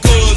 good.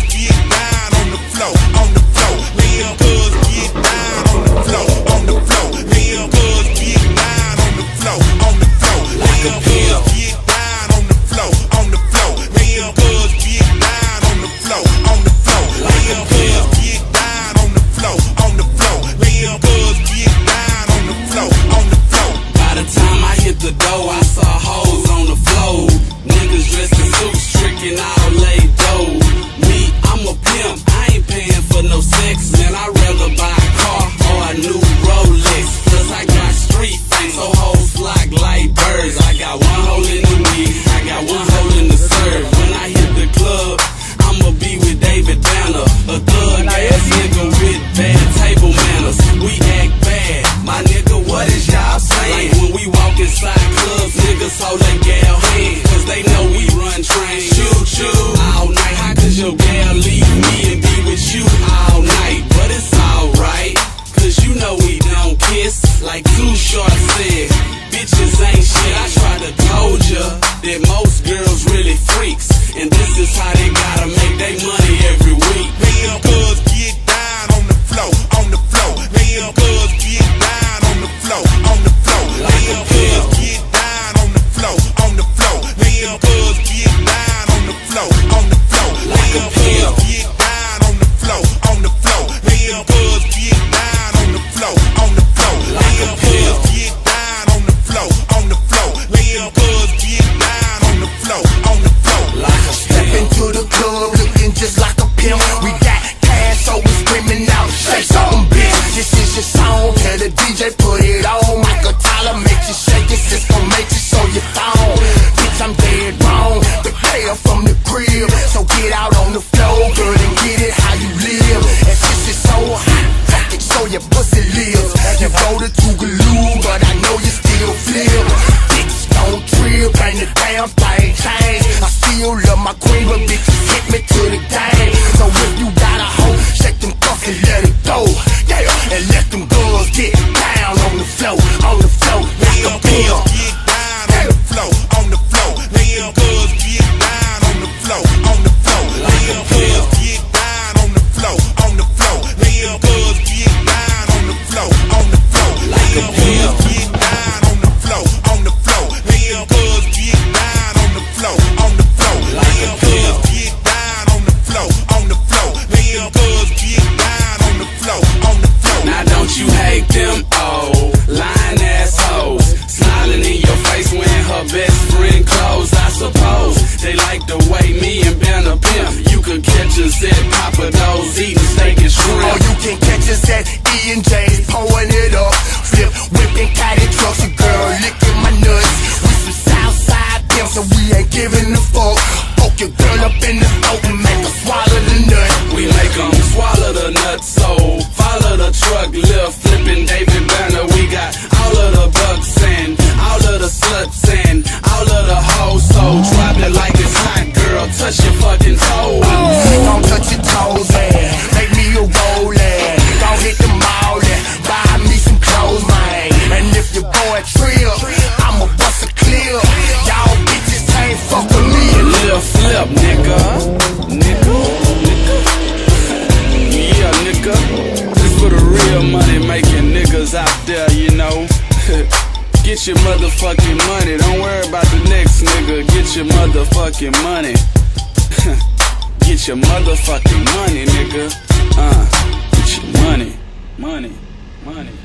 Like light birds. I got one hole in the knee, I got one hole in the serve. When I hit the club, I'ma be with David Banner, a thug ass nigga with bad table manners. We act bad, my nigga. What is y'all saying? Like when we walk inside clubs, niggas hold that gal hand, cause they know we run trains. Shoot you all night. How could your gal leave me and be with you? I that most girls really freaks. And this is how they got And J's, pouring it up. Flip, whipping caddy trucks, a girl licking my nuts. We some Southside pimps, so we ain't giving a fuck. Poke your girl up in the throat and make her swallow the nut. We make them swallow the nuts. so follow the truck, lil' flipping David Banner. We got all of the bucks and all of the sluts and all of the hoes, so drop it like it's hot, girl. Touch your fucking real money making niggas out there, you know. Get your motherfucking money, don't worry about the next nigga. Get your motherfucking money. Get your motherfucking money, nigga. Uh, get your money, money, money.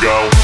go.